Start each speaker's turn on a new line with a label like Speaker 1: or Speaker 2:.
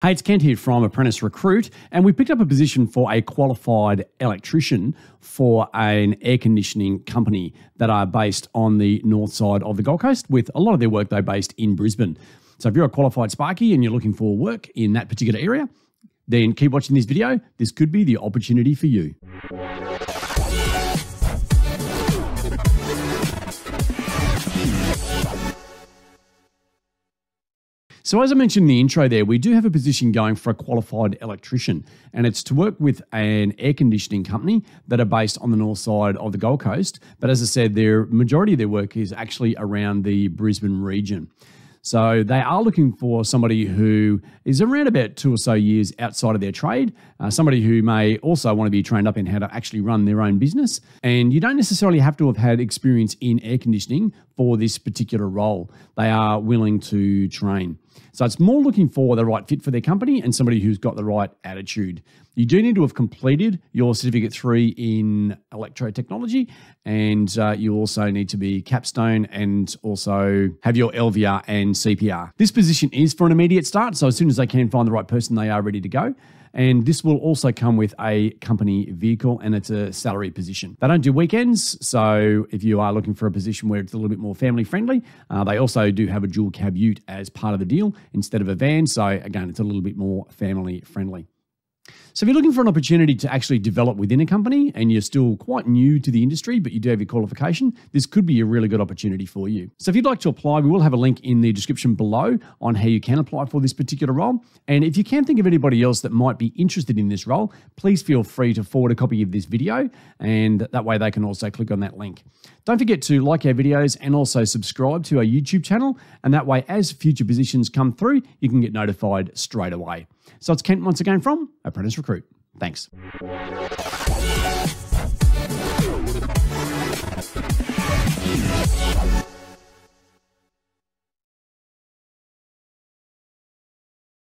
Speaker 1: Hey, it's Kent here from Apprentice Recruit, and we picked up a position for a qualified electrician for an air conditioning company that are based on the north side of the Gold Coast, with a lot of their work though based in Brisbane. So if you're a qualified Sparky and you're looking for work in that particular area, then keep watching this video. This could be the opportunity for you. So, as I mentioned in the intro there, we do have a position going for a qualified electrician, and it's to work with an air conditioning company that are based on the north side of the Gold Coast. But as I said, their majority of their work is actually around the Brisbane region. So they are looking for somebody who is around about two or so years outside of their trade, uh, somebody who may also want to be trained up in how to actually run their own business. And you don't necessarily have to have had experience in air conditioning for this particular role. They are willing to train. So it's more looking for the right fit for their company and somebody who's got the right attitude. You do need to have completed your certificate three in electro technology, and uh, you also need to be capstone and also have your LVR and CPR. This position is for an immediate start, so as soon as they can find the right person, they are ready to go. And this will also come with a company vehicle and it's a salary position. They don't do weekends. So if you are looking for a position where it's a little bit more family friendly, uh, they also do have a dual cab ute as part of the deal instead of a van. So again, it's a little bit more family friendly. So, if you're looking for an opportunity to actually develop within a company and you're still quite new to the industry, but you do have your qualification, this could be a really good opportunity for you. So, if you'd like to apply, we will have a link in the description below on how you can apply for this particular role. And if you can think of anybody else that might be interested in this role, please feel free to forward a copy of this video, and that way they can also click on that link. Don't forget to like our videos and also subscribe to our YouTube channel, and that way, as future positions come through, you can get notified straight away. So it's Kent once again from Apprentice Recruit. Thanks.